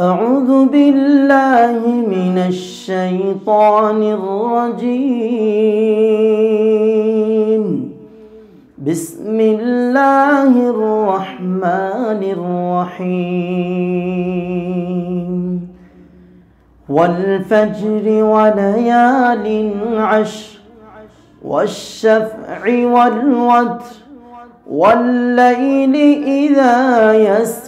أعوذ بالله من الشيطان الرجيم. بسم الله الرحمن الرحيم. والفجر وليال عشر والشفع والوتر والليل إذا يسر.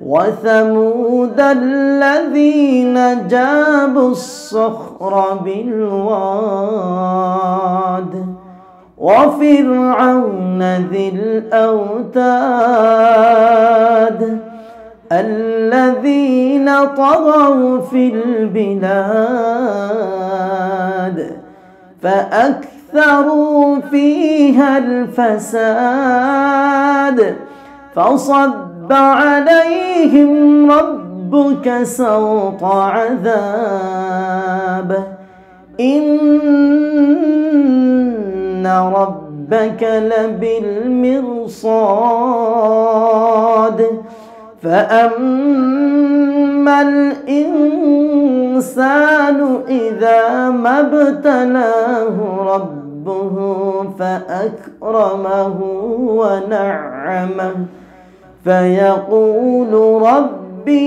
وثمود الذين جابوا الصخر بالواد وفرعون ذي الأوتاد الذين طغوا في البلاد فأكثروا فيها الفساد فصب عليهم ربك سوط عذاب. إن ربك لبالمرصاد. فأما الإنسان إذا ما ابتلاه ربه فأكرمه ونعمه. فيقول ربي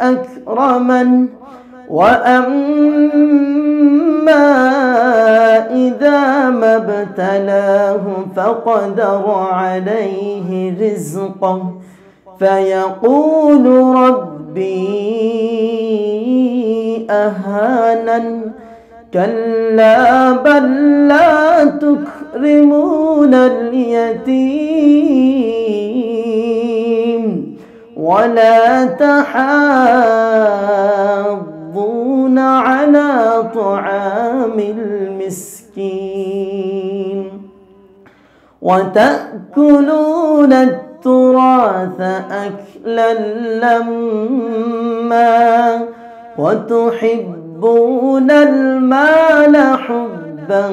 أكرمن وأما إذا ما ابتلاه فقدر عليه رزقه. فيقول ربي أهانن كلا بل لا تكرمون اليتيم ولا تحاضون على طعام المسكين وتأكلون التراث أكلا لما وتحبون المال حبا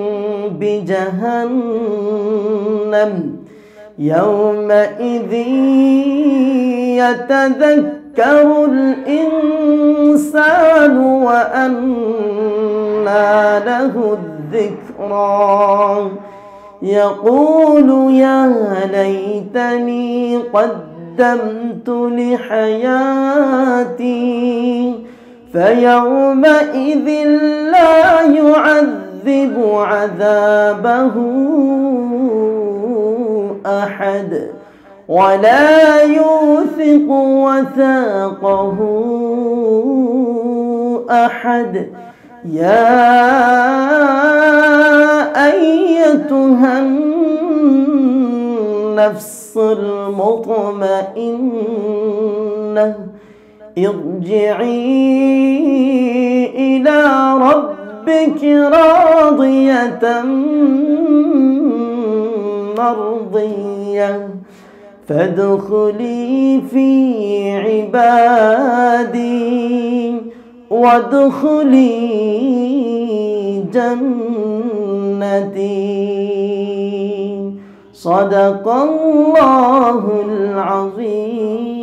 بجهنم يومئذ يتذكر الإنسان وأنى له الذكرى. يقول يا ليتني قدمت لحياتي فيومئذ لا يعذب عذابه أحد ولا يوثق وثاقه أحد يا أيتها النفس المطمئنة ارجعي إلى ربك راضية مرضية. فادخلي في عبادي وادخلي جنتي. صدق الله العظيم.